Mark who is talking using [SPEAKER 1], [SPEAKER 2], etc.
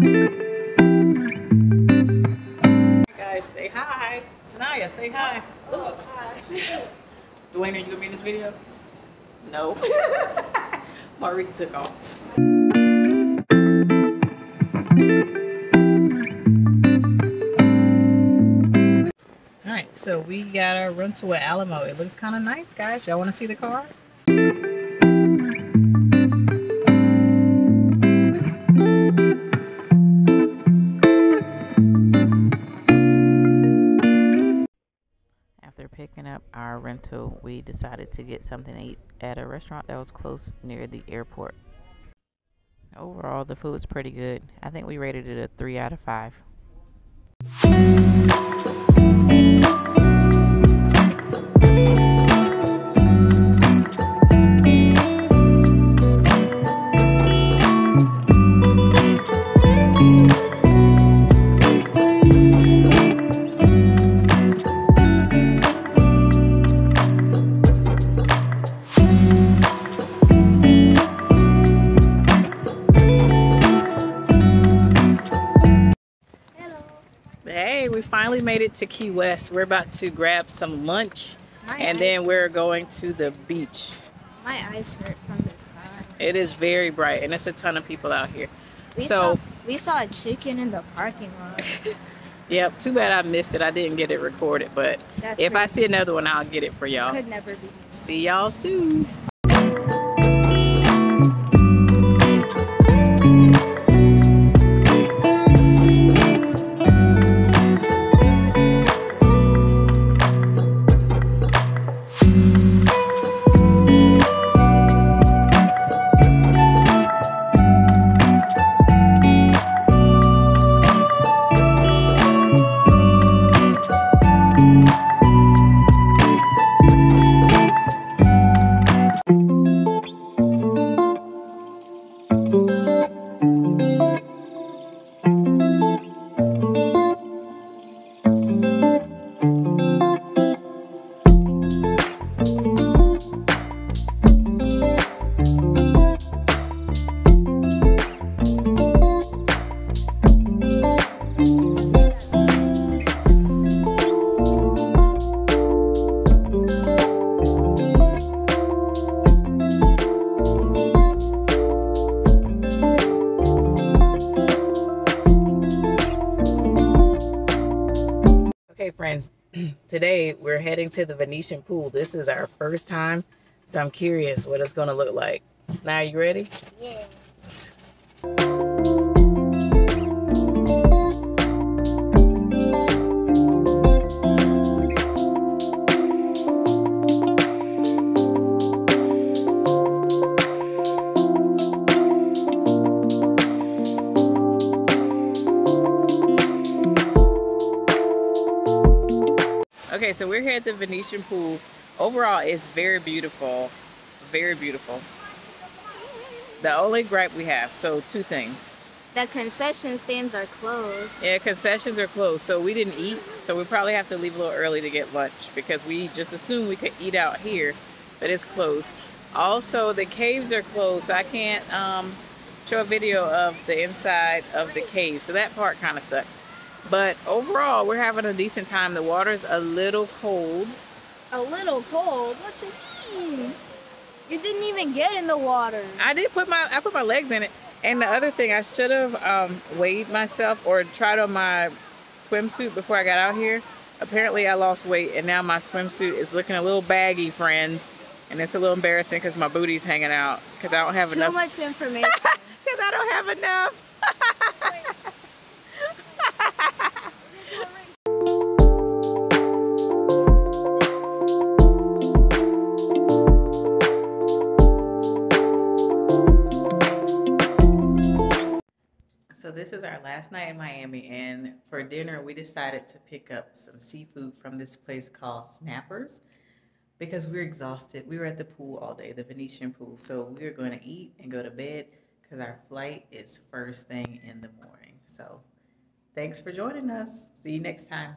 [SPEAKER 1] Hey guys, say hi. Sanaya, say hi. Look, hi. Dwayne, are you gonna be in this video? No. Marie took off. All right, so we got our rental at Alamo. It looks kind of nice, guys. Y'all want to see the car? After picking up our rental, we decided to get something to eat at a restaurant that was close near the airport. Overall, the food was pretty good. I think we rated it a 3 out of 5. We finally made it to Key West. We're about to grab some lunch
[SPEAKER 2] My
[SPEAKER 1] and then we're going to the beach.
[SPEAKER 2] my eyes hurt from the sun.
[SPEAKER 1] It is very bright and it's a ton of people out here.
[SPEAKER 2] We
[SPEAKER 1] So-
[SPEAKER 2] saw we saw a chicken in the parking lot.
[SPEAKER 1] Yep, too bad I missed it. I didn't get it recorded, but
[SPEAKER 2] That's
[SPEAKER 1] if I see another one, I'll get it for y'all.
[SPEAKER 2] could never be.
[SPEAKER 1] See y'all soon. Okay, friends, today we're heading to the Venetian pool. This is our first time, so I'm curious what it's going to look like. So now, you ready?
[SPEAKER 2] Yeah.
[SPEAKER 1] Okay, so we're here at the Venetian pool. Overall, it's very beautiful. Very beautiful. The only gripe we have, so two things.
[SPEAKER 2] The concession stands are closed.
[SPEAKER 1] Yeah, concessions are closed, so we didn't eat. So we probably have to leave a little early to get lunch because we just assumed we could eat out here, but it's closed. Also, the caves are closed, so I can't um, show a video of the inside of the cave. So that part kind of sucks. But overall, we're having a decent time. The water's a little cold.
[SPEAKER 2] A little cold. What you mean? You didn't even get in the water.
[SPEAKER 1] I did put my I put my legs in it. And the other thing, I should have um, weighed myself or tried on my swimsuit before I got out here. Apparently, I lost weight, and now my swimsuit is looking a little baggy, friends. And it's a little embarrassing because my booty's hanging out because I don't have
[SPEAKER 2] Too
[SPEAKER 1] enough.
[SPEAKER 2] much information.
[SPEAKER 1] Because I don't have enough. So this is our last night in Miami, and for dinner we decided to pick up some seafood from this place called Snappers because we're exhausted. We were at the pool all day, the Venetian pool, so we are going to eat and go to bed because our flight is first thing in the morning. So thanks for joining us. See you next time.